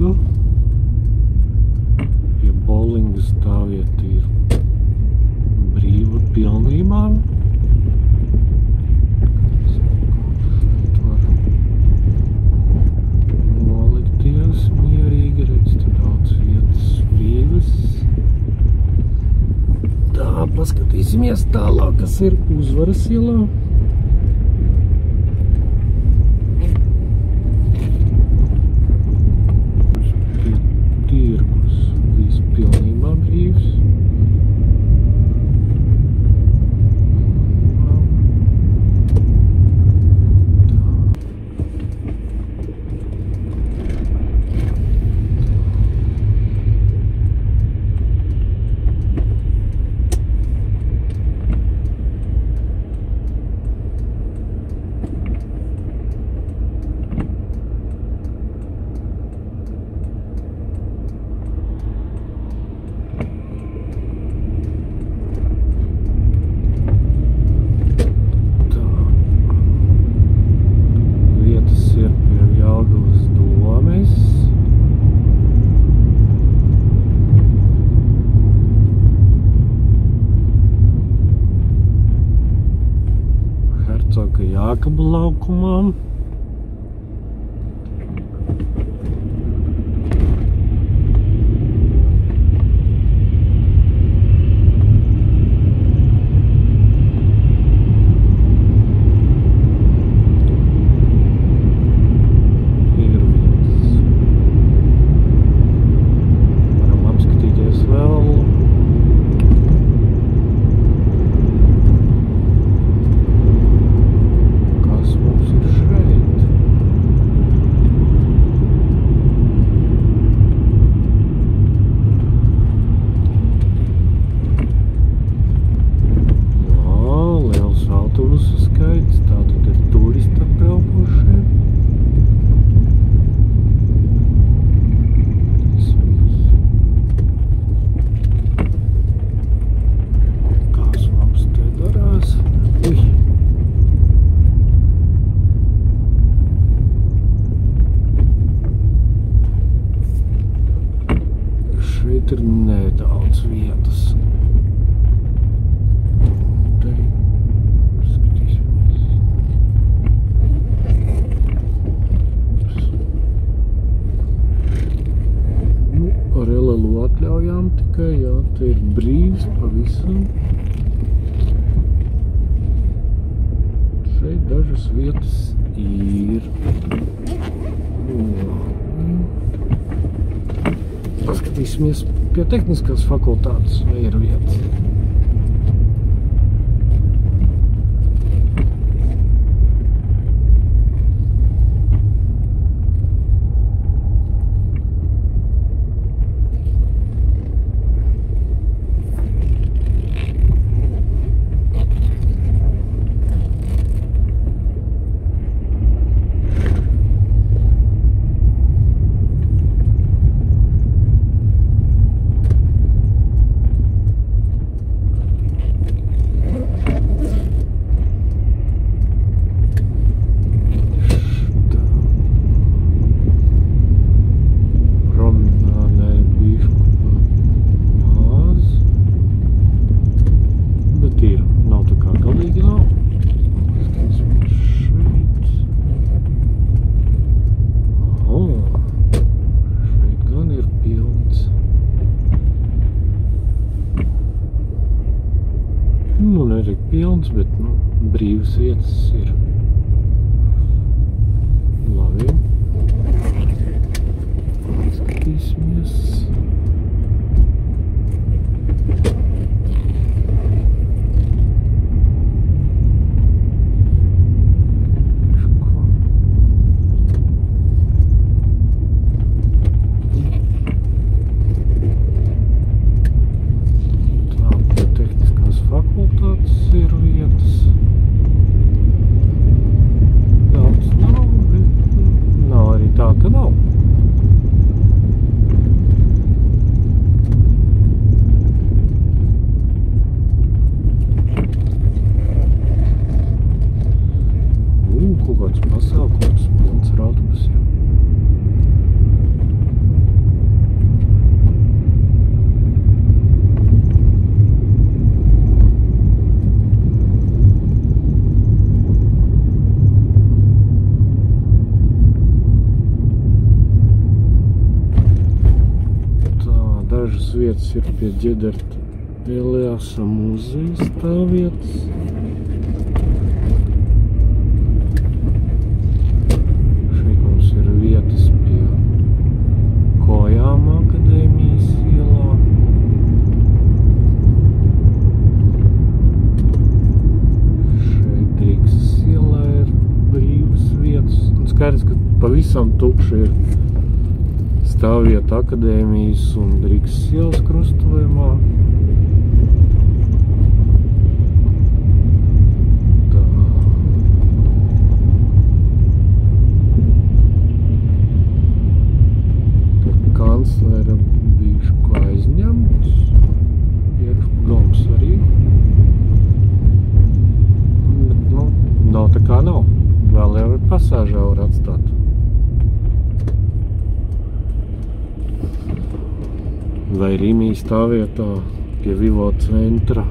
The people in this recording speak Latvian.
bowlinga. Pie bowlinga stāvvieta ir brīva pilnībā. Nolikties mierīgi, redz, tur daudz vietas brīvas. Tā, paskatīsimies tālāk, kas ir uzvaras ielā. Jacob lauw, kom. Jā, te ir brīvs pavisam. Šeit dažas vietas ir. Paskatīsimies pie tehniskās fakultātes, vai ir vietas. Romānai bišķi maz, bet ir, nav tā kā galīgi nav. Skatīsimies šeit. Aha, šeit gan ir pilns. Nu, ne tik pilns, bet, nu, brīvas vietas ir. Labi. Skatīsimies. Tā, pie tehniskās fakultātes ir vietas. Brīvas vietas ir pie ģederta Eliasa muzeja stāvvietas. Šeit mums ir vietas pie Kojām akadēmijas ielā. Šeit Rīgas ielā ir brīvas vietas. Un skaidrs, ka pavisam tukši ir stāvvieta akadēmijas un Rīgas ielas krustojumā. Kanclera bijuši ko aizņemts. Iekšpagalms arī. Bet, nu, nav tā kā nav. Vēl jau ir pasāžā var atstāt. Vai Rīmī stāvvietā pie Vivo centra